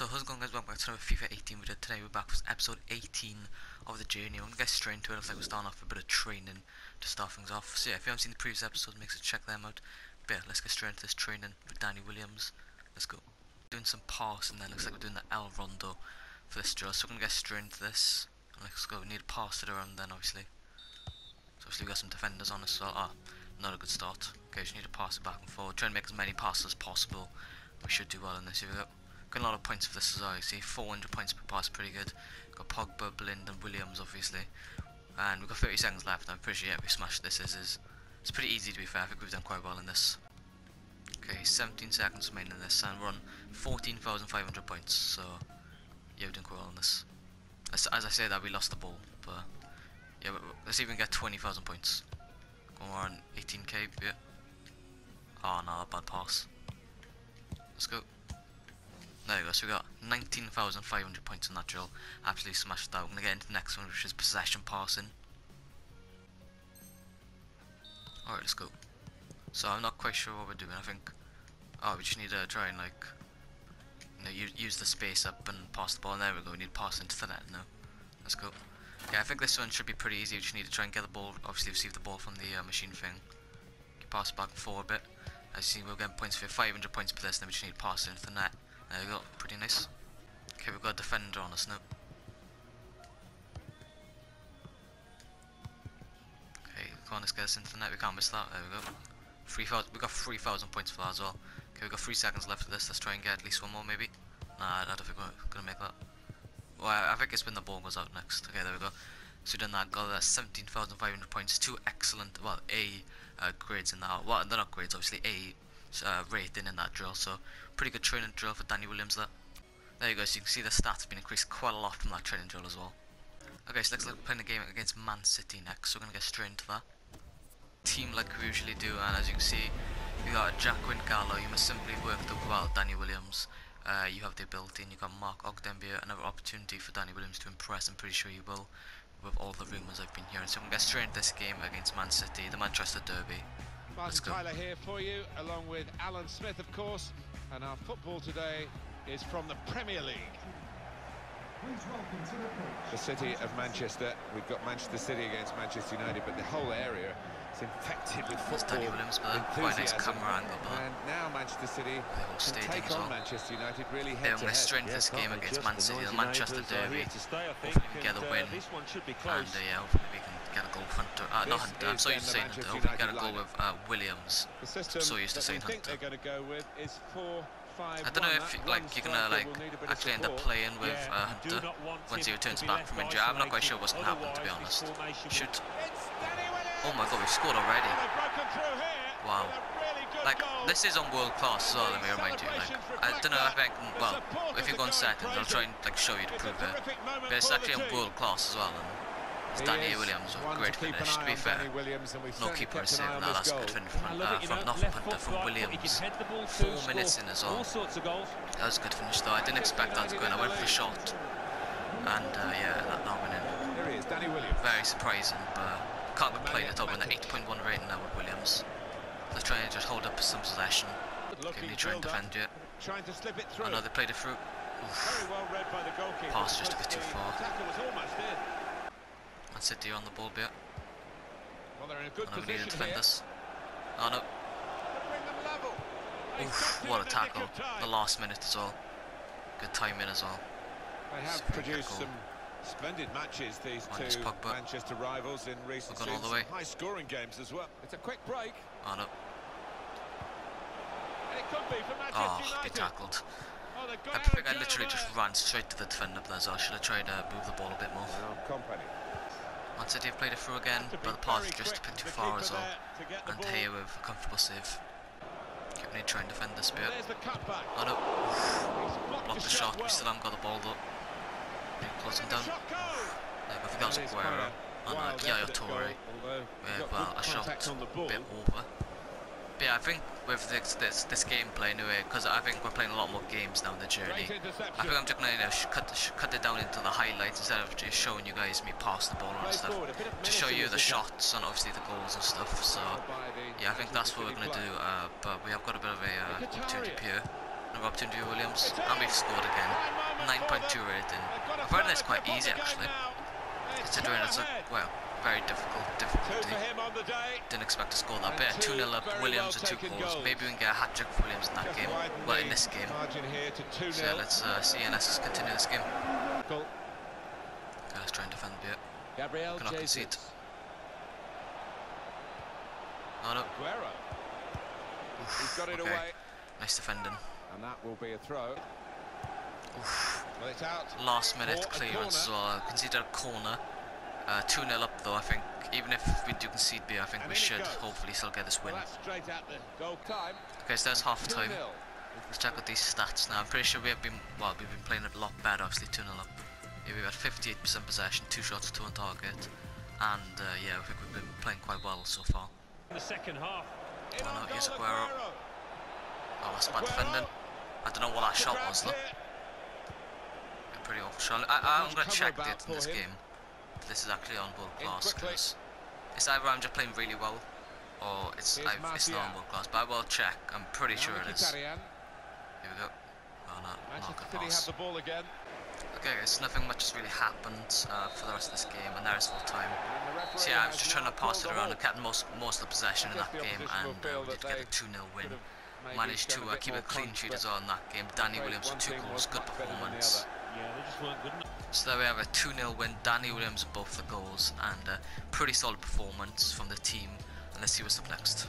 So how's it going guys, welcome back to another FIFA 18 video. Today we're back with episode 18 of the journey. I'm going to get straight into it, looks like we're starting off with a bit of training to start things off. So yeah, if you haven't seen the previous episodes, make sure to check them out. But yeah, let's get straight into this training with Danny Williams. Let's go. Doing some pass and then looks like we're doing the El Rondo for this drill. So we're going to get straight into this. Let's go, we need to pass it around then obviously. So obviously we've got some defenders on us well. Ah, not a good start. Okay, just need to pass it back and forward. Try and make as many passes as possible. We should do well in this. Here we go. Got a lot of points for this as well. You see, 400 points per pass, pretty good. Got Pogba, Blind, and Williams, obviously. And we've got 30 seconds left. I'm pretty sure yeah, we smashed this. Is is it's pretty easy to be fair. I think we've done quite well in this. Okay, 17 seconds remaining in this, and we're on 14,500 points. So yeah, we're doing quite well in this. As, as I say that, we lost the ball, but yeah, let's even get 20,000 points. We're on 18k. Yeah. Oh no, bad pass. Let's go. There we go, so we got 19,500 points in that drill. Absolutely smashed that. We're going to get into the next one, which is possession passing. Alright, let's go. So I'm not quite sure what we're doing. I think, oh, we just need to try and like, you know, use, the space up and pass the ball. And there we go. We need to pass into the net now. Let's go. Yeah, I think this one should be pretty easy. We just need to try and get the ball. Obviously, receive the ball from the uh, machine thing. Pass back and forward a bit. I see we're getting points for 500 points per this. Then we just need to pass it into the net. There we go, pretty nice. Okay, we've got a defender on us now. Okay, come on, let's get us into the net. We can't miss that. There we go. 3,000. We got 3,000 points for that as well. Okay, we've got three seconds left of this. Let's try and get at least one more, maybe. Nah, I don't think we're gonna make that. Well, I, think it's when the ball goes out next. Okay, there we go. So done that. Got that 17,500 points. Two excellent, well, A uh, grades in that. Well, they're not grades, obviously. A uh, rating in that drill. So pretty good training drill for Danny Williams there. You go, so you can see the stats have been increased quite a lot from that training drill as well. Okay, so like we're playing a game against Man City next, so we're going to get straight into that. Team like we usually do, and as you can see, you got Jacqueline Gallo, you must simply work the well, Danny Williams. Uh, you have the ability, and you got Mark Ogdenbier, another opportunity for Danny Williams to impress, I'm pretty sure he will, with all the rumours I've been hearing. So we're going to get straight into this game against Man City, the Manchester Derby. Martin Tyler here for you, along with Alan Smith, of course. And our football today is from the Premier League. The city of Manchester. We've got Manchester City against Manchester United, but the whole area is infected with football Williams, quite nice camera angle, and now Manchester City can take on well. Manchester United really head They're to strength head. this game against Man City, the Manchester Derby. Hopefully we get a win, this one should and uh, yeah, hopefully we can get a goal for Hunter. Uh, not Hunter, I'm so used to saying Hunter. Hopefully we get a goal with uh, Williams. The system so used to saying think Hunter. they're going to go with is four. I don't know if like you're gonna like actually end up playing with uh, Hunter once he returns back from injury. I'm not quite sure what's gonna happen to be honest. Shoot. Oh my god, we've scored already. Wow. Like, this is on world class as well, let me remind you. Like, I don't know if I can, well, if you go on settings, I'll try and like show you to prove it. But it's actually on world class as well. And it's Danny Williams with great finish, to be fair. No keeper is saving that, that's good finish from, uh, from from Williams. Four minutes in as well. That was a good finish though, I didn't expect that to go in, I went for a shot. And uh, yeah, that, that went in. Very surprising, but can't complain at all with an 8.1 rating now with Williams. Let's try and just hold up some possession. Okay, we try and defend it. Trying to slip it through. I know they played it through. Oof. Well Pass just a bit too far. Man City on the ball bit. Well, they're in a good I know we need to defend here. this. Oh no. Bring. Oof, what a tackle. The last minute as well. Good timing as well. They have Super produced tackle. some splendid matches, these Minus two Pogba. Manchester rivals in recent We're going all the way. High scoring games as well. It's a quick break. Oh no. It could be for Manchester Oh, United. get tackled. Oh, I think I literally just ran straight to the defender there, so I should have tried to move the ball a bit more. Company. Man City have played it through again, but the pass very just a bit too far as well. there to get the And here with a comfortable save. Okay, we need to try and defend this bit. There's the cutback. Oh no. He's blocked Blocked the shot, we still haven't got the ball though. Need to close him down. the shot go? Yeah, I think that was It is quite Aguero. a And uh, wild Yaya effort at Toure. goal, although Yeah, well, a shot contact on the a bit over. But yeah, I think with this this, this gameplay anyway, because I think we're playing a lot more games now in the journey. I think I'm just gonna you know, sh cut sh cut it down into the highlights instead of just showing you guys me pass the ball and stuff. forward, a bit of To show you the menace in this shots and obviously the goals and stuff. So yeah, I think that's what we're gonna do. Uh, but we have got a bit of a uh, opportunity here. Another opportunity for Williams, and we've scored again. 9.2 rating. I find this quite easy actually, considering it's a, well, very difficult difficulty. Didn't expect to score that bit. 2 0 up, Williams with two goals. Maybe we can get a hat trick for Williams in that game. Well, in this game. So yeah, let's uh, see and let's continue this game. Okay, let's try and defend a bit. Gabriel Cannot concede. Oh no. He's got it okay. away. Nice defending. And that will be a throw. Well, it's out. Last minute clearance as well. Conceded a corner. Uh, 2 0 up though, I think. Even if we do concede B, I think And we should hopefully still get this win. Well, that's straight at the goal time. Okay, so that's half time. Let's check out these stats now. I'm pretty sure we have been, well, we've been playing a lot better, obviously 2 0 up. Yeah, we've had 58% possession, 2 shots, 2 on target. And uh, yeah, I think we've been playing quite well so far. In the second half. In Oh, on no, here's goal, Aguero. Oh, that's bad defending. I don't know what that shot was though. pretty awful shot. I, I, I'm going to check it in this him. game. If this is actually on world class because it's either I'm just playing really well or it's I've, it's not on world class. But I will check. I'm pretty Now sure it is. Here we go. Oh no, not Manchester City pass. have the ball again. Okay guys, nothing much has really happened uh, for the rest of this game and there is full time. And So yeah, I was just trying to pass it around halt. and kept most most of the possession in that game and uh, we did get a 2 0 win. could have maybe Managed to uh, keep a clean sheet as well in that game. Danny Williams with two goals, good much better than the performance. Yeah, they just weren't good enough. So there we have a 2 0 win. Danny Williams both the goals and a pretty solid performance from the team. And let's see what's up next.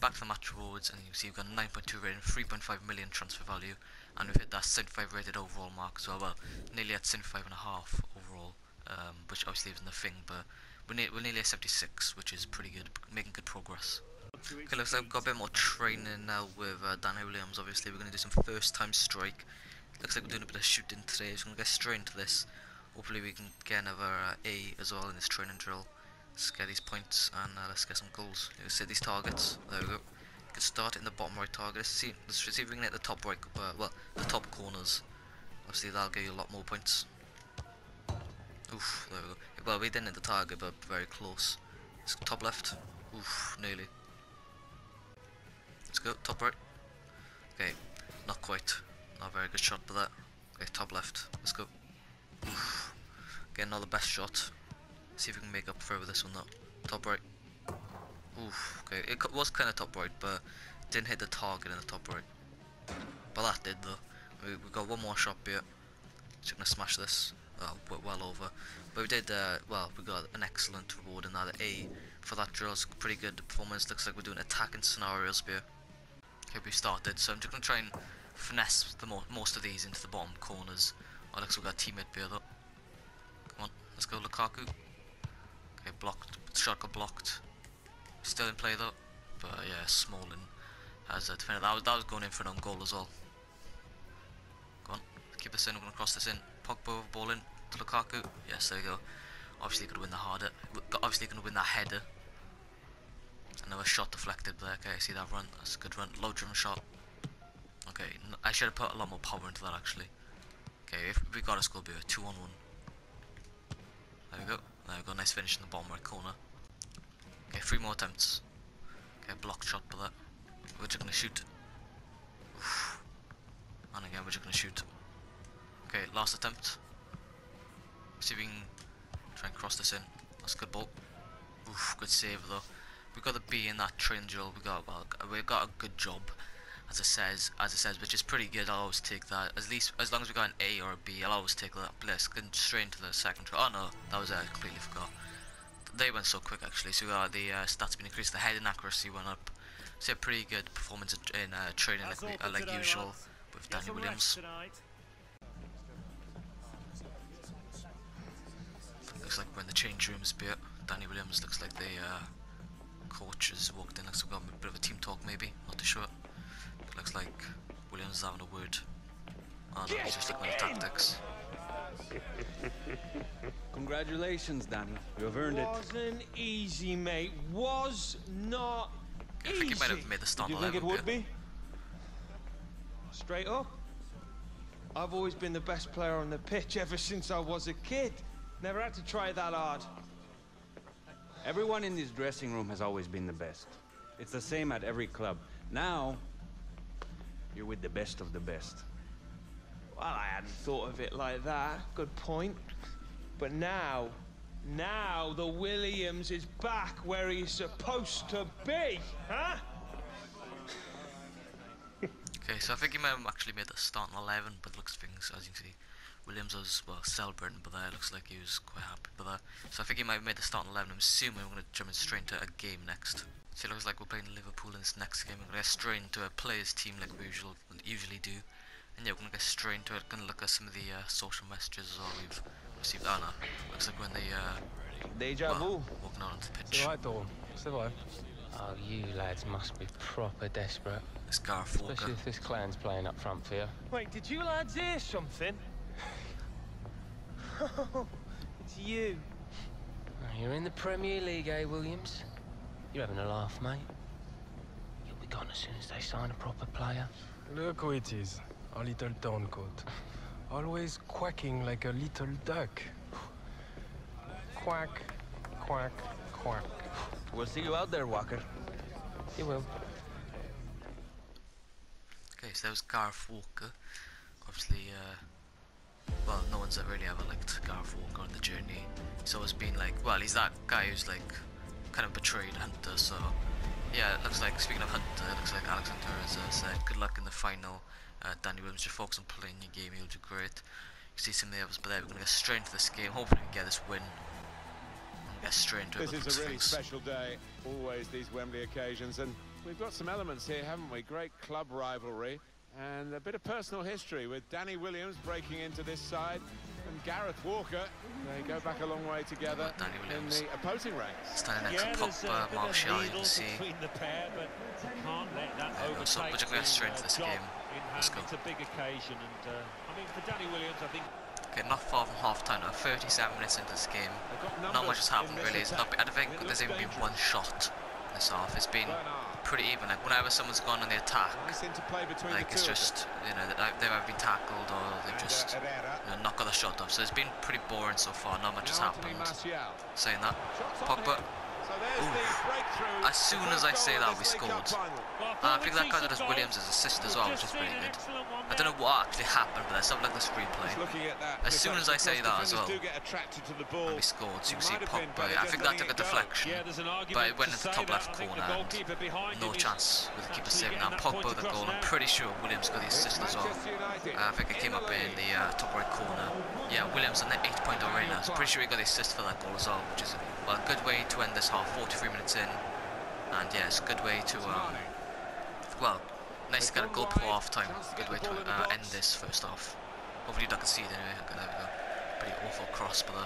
Back to the match rewards, and you can see we've got a 9.2 rating, 3.5 million transfer value, and we've hit that 75 rated overall mark as well. Well, nearly at 75 and a half overall, um, which obviously isn't a thing, but we're, ne- we're nearly at 76, which is pretty good, making good progress. Okay, looks like we've got a bit more training now with uh, Danny Williams. Obviously, we're going to do some first time strike. Looks like we're doing a bit of shooting today, so we're going to get straight into this. Hopefully, we can get another uh, A as well in this training drill. Let's get these points and uh, let's get some goals. Let's set these targets. There we go. You can start in the bottom right target. Let's see, let's see if we can hit the top right, uh, well, the top corners. Obviously, that'll give you a lot more points. Oof, there we go. Well, we didn't hit the target, but very close. Let's top left. Oof, nearly. Let's go, top right. Okay, not quite. Not a very good shot for that. Okay, top left. Let's go. Oof. Get another best shot. See if we can make up for this one though. Top right. Oof. Okay, it was kind of top right, but didn't hit the target in the top right. But that did though. We, we got one more shot here. Just gonna smash this. Oh, well, well over. But we did, uh, well, we got an excellent reward in that A for that drill. It's pretty good performance. Looks like we're doing attacking scenarios here. Okay, we started. So I'm just gonna try and finesse the mo most of these into the bottom corners. Oh, looks like we got a teammate here though. Come on, let's go Lukaku. Okay, blocked. Shot got blocked. Still in play though. But yeah, Smalling has a defender. That was, that was going in for an own goal as well. Go on, keep this in. We're gonna cross this in. Pogba with ball in to Lukaku. Yes, there we go. Obviously gonna win the harder. Obviously gonna win that header. Another shot deflected there. Okay, see that run. That's a good run. Low driven shot. Okay, I should have put a lot more power into that actually. Okay, if we got a score, be a two on one. There we go. There we go. Nice finish in the bottom right corner. Okay, three more attempts. Okay, blocked shot for that. We're just gonna shoot. Oof. And again, we're just gonna shoot. Okay, last attempt. See if we can try and cross this in. That's a good ball. Oof, good save though. We got the B in that train drill. We got well, we got a good job, as it says, as it says, which is pretty good. I'll always take that. At least as long as we got an A or a B, I'll always take that. But let's straight into the second. Oh no, that was uh, I completely forgot. They went so quick actually. So we got the uh, stats been increased. The heading accuracy went up. So yeah, pretty good performance in- uh, training like, we, uh, like usual with Danny Williams. Looks like we're in the change rooms bit. Danny Williams looks like the uh, coach has walked in. Looks like we've got a bit of a team talk maybe. Not too sure. Looks like Williams is having a word. Oh no, he's just looking at tactics. Congratulations, Danny. You have earned it. Wasn't easy, mate. Was not I easy. think he might have made the start Did you think it would bit. be? Straight up. I've always been the best player on the pitch ever since I was a kid. Never had to try that hard. Everyone in this dressing room has always been the best. It's the same at every club. Now, You're with the best of the best. Well, I hadn't thought of it like that. Good point. But now, now the Williams is back where he's supposed to be, huh? Okay, so I think he might have actually made the starting 11, but looks things, as you can see, Williams was, well, celebrating, but there looks like he was quite happy with that. So I think he might have made the starting 11. I'm assuming we're going to jump in straight into a game next. So it looks like we're playing Liverpool in this next game. We're going to get straight into a players team like we usual, usually do. And yeah, we're going to get straight into it. Going to look at some of the uh, social messages as well we've received. Oh no, looks like when they, uh, Deja well, vu. walking on onto the pitch. C'est vrai, Dawn. Oh, you lads must be proper desperate. It's Gareth Walker. Especially if this clan's playing up front for you. Wait, did you lads hear something? It's you. You're in the Premier League, eh, Williams? You're having a laugh, mate. You'll be gone as soon as they sign a proper player. Look who it is. Our little turncoat. Always quacking like a little duck. Quack, quack, quack. We'll see you out there, Walker. You will. Okay, so that was Gareth Walker. Obviously, uh, well, no one's really ever liked Gareth Walker on the journey. He's always been like, well, he's that guy who's like kind of betrayed Hunter. So, yeah, it looks like speaking of Hunter, it looks like Alex Hunter has uh, said, good luck in the final. Uh, Danny Williams, just focus on playing your game, you'll do great. You see some of the others, but there we're going to get straight into this game. Hopefully, we can get this win. Get straight into it. This is a really things. special day, always these Wembley occasions, and we've got some elements here, haven't we? Great club rivalry and a bit of personal history with Danny Williams breaking into this side and Gareth Walker. They go back a long way together Danny in the opposing ranks. Standing next Yeah, to there's Pogba, a Martial, you can see. between the pair, but can't let that There we go, so overtake we're just gonna straight into uh, this game. Let's go. It's a big occasion, and uh, I mean for Danny Williams, I think Okay, not far from half time now, 37 minutes into this game. Not much has happened really. It's not, attack, I don't think there's even been one shot in this half. It's been Bernard. Pretty even. Like whenever someone's gone on the attack, Nice like the it's just you know they've either been tackled or they've just And, uh, Herrera. you know, not got a shot off. So it's been pretty boring so far. Not much has happened. Saying that, Pogba. Him. So there's. As soon as I say that, we this League Cup scored. Uh, I think that thought counted it's as a Williams' goal. assist as well, which is pretty good. I don't know what actually happened, but there's something like this replay. Just looking at that. As soon as I say that as well, do get attracted to the ball. And we scored. So you can see might Pogba. I think that took a deflection. Yeah, there's an argument But it went into the top left corner and no chance with the keeper saving. that point Pogba the goal. I'm pretty sure Williams got the It's assist as well. Uh, I think it came up in the uh, top right corner. Yeah, Williams on the 8.0 right now. So pretty sure he got the assist for that goal as well, which is well, a good way to end this half. 43 minutes in, and yeah, it's a good way to um, well, nice to get a goal before half time. Good way to uh, end this first half. Hopefully, you don't concede anyway. Okay, there we go. Pretty awful cross, but, uh,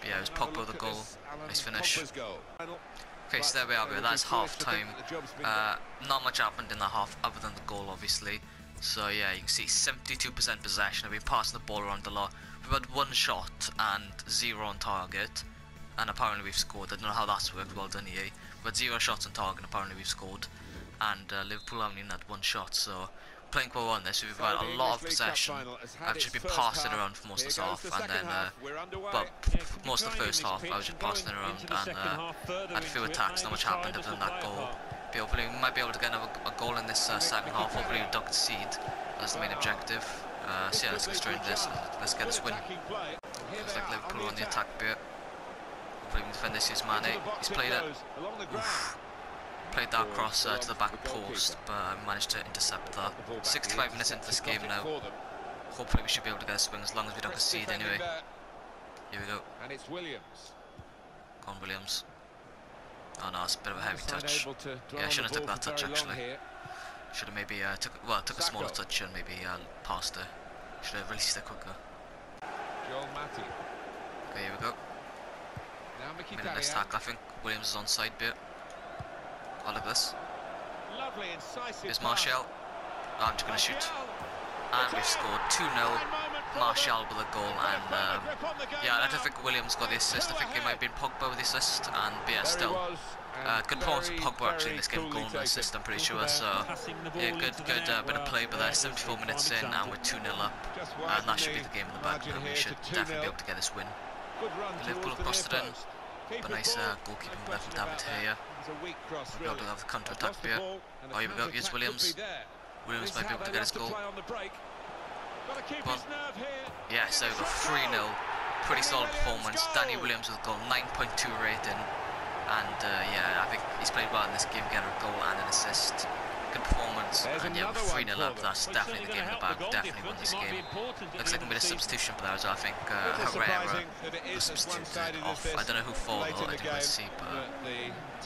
but yeah, it was Pogba the goal. Nice finish. Okay, so there we are. It That's half time. that the job's been Uh, not much happened in the half other than the goal, obviously. So yeah, you can see 72% possession. I've been passing the ball around a lot. We've had one shot and zero on target, and apparently we've scored. I don't know how that's worked. Well done, EA. We've had zero shots on target, and apparently we've scored. And uh, Liverpool haven't even had one shot, so playing quite well on this. We've So had a lot of English League Cup possession. final has had I've just been passing around for most of the this half, and then uh. We're underway. well, Yeah, it could be most of the first half I was just passing around and uh, had a few attacks, not much happened other than that goal. But hopefully we might be able to get another a goal in this uh, second half. Hopefully we don't concede. That's the main objective. Uh, so yeah, let's get straight into this. and Let's get this win. Attacking play. Here Looks like Liverpool on the attack. attack bit. Hopefully we can defend this. Here's Mane. Into the box He's played it. goes, along the ground. Played that cross uh, to the back post, but I managed to intercept that. The ball back. 65 minutes into this game now. Hopefully we should be able to get a swing as long as we don't concede anyway. Here we go. And it's Williams. Con Williams. Oh no, it's a bit of a heavy touch. able to dwell Yeah, I shouldn't have took that touch, actually. Should have maybe uh, took well took a smaller touch and maybe uh, passed it. Should have released it quicker. Okay, here we go. Now Made a nice tackle. I think Williams is on side bit. Oh look at this. Lovely incisive Here's pass. Martial. Oh, I'm just gonna shoot. Martial. And we've scored 2 0. Fine moment for Martial them. with a goal and um, grip on the game yeah, I don't think Williams got the assist. I think it might have been Pogba with the assist and but yeah, still. Uh, good performance from very, Pogba actually in this game, goal and assist I'm pretty sure. about So passing yeah, good good uh, bit of play, but there there's was 74 minutes in and we're 2 0 up. And that should be the the game in the bag margin now. We should definitely be able to get this win. Liverpool have crossed it in. But nice uh, goalkeeping there from David about Here. that. It was a We'll be able to have the counter-attack here. Oh, here we go, counter-attack here's Williams. Williams might be able to get his goal. play on the break. Got to keep Well, his nerve here. Yeah, so we've got 3 0. Pretty solid performance. Danny Williams with a goal, 9.2 rating. And uh, yeah, I think he's played well in this game, getting a goal and an assist. Good performance. There's and yeah, another 3 one 0 for up. That's definitely the game in the bag. Definitely won this It game. Looks like a bit of substitution players. I think uh, Herrera it was substituted off. I don't know who for late though. in I didn't really see, but. but the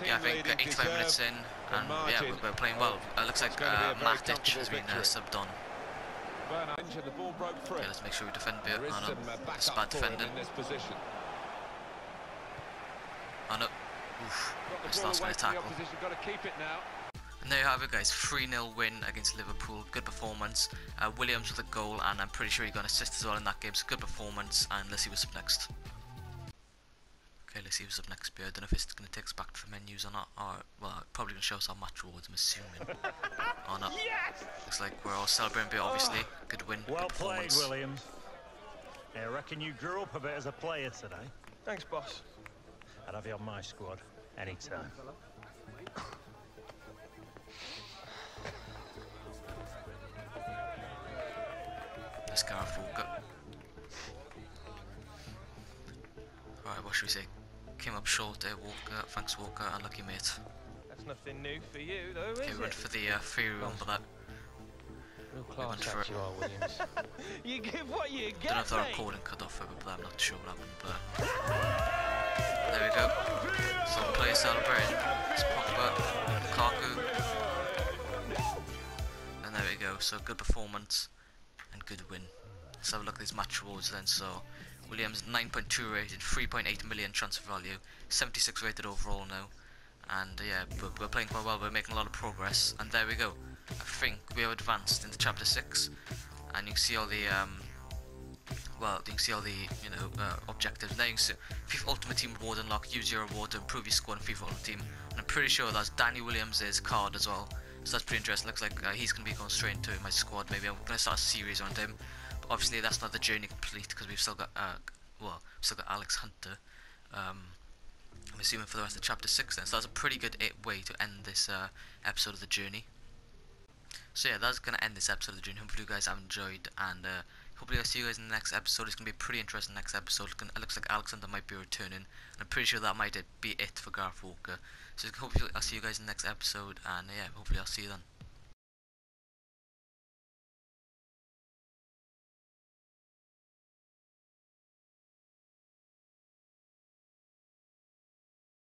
team Yeah, I think uh, 85 minutes in, and yeah, we're, we're playing well. Uh, looks like It's gonna be a uh, Matic has been uh, subbed on. Bernard injured, the ball broke free. Okay, let's make sure we defend a bit. There is Oh no, some uh, it's bad defending. in this position. Oh no, oof, Got the nice ball last minute tackle. Opposition, got to keep it now. And there you have it, guys. 3 0 win against Liverpool. Good performance. Uh, Williams with a goal, and I'm pretty sure he got an assist as well in that game. So good performance. And let's see what's up next. Okay, let's see what's up next. But I don't know if it's going to take us back to the menus or not. Or, well, probably going to show us our match rewards, I'm assuming. or not. Looks like we're all celebrating a bit, obviously. Good win. Well good played, performance. Williams. I reckon you grew up a bit as a player today. Thanks, boss. I'd have you on my squad anytime. Let's go for Walker. Alright, what should we say? Came up short there, Walker. Thanks, Walker. Unlucky, mate. That's nothing new for you, though, Okay, is we went it? for the uh, free room, but that Real went class for you are, Williams. You give what you don't know if the recording cut off of it, but I'm not sure what happened. But there we go. Some players celebrating. It's Pogba, Lukaku, and there we go. So good performance and good win. Let's have a look at these match rewards then. So Williams 9.2 rated, 3.8 million transfer value, 76 rated overall now. And uh, yeah, we're, we're playing quite well. We're making a lot of progress. And there we go. I think we have advanced into chapter six, and you can see all the um, well, you can see all the you know uh, objectives. Now you can see FIFA Ultimate Team reward unlock. Use your reward to improve your squad in FIFA Ultimate Team. And I'm pretty sure that's Danny Williams' card as well. So that's pretty interesting. Looks like uh, he's going to be going straight into my squad. Maybe I'm going to start a series on him. But obviously that's not the journey complete because we've still got uh, well, still got Alex Hunter. Um, I'm assuming for the rest of chapter 6 then. So that's a pretty good way to end this uh, episode of the journey. So yeah, that's going to end this episode of the journey. Hopefully you guys have enjoyed and uh, hopefully I'll see you guys in the next episode. It's going to be pretty interesting next episode. It looks like Alexander might be returning. And I'm pretty sure that might be it for Gareth Walker. So hopefully I'll see you guys in the next episode and yeah, hopefully I'll see you then.